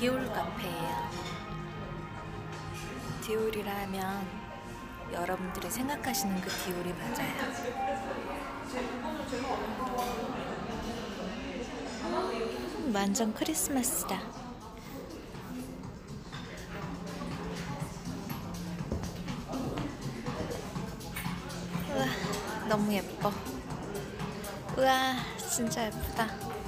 디올 카페예요. 디올이라 하면 여러분들이 생각하시는 그 디올이 맞아요. 음, 완전 크리스마스다. 우와, 너무 예뻐. 우와, 진짜 예쁘다.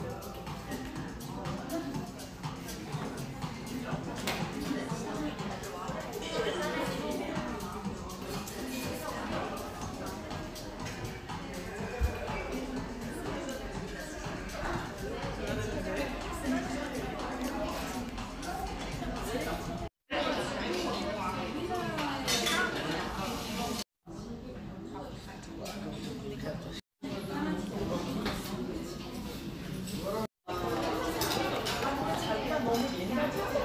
감사합니다.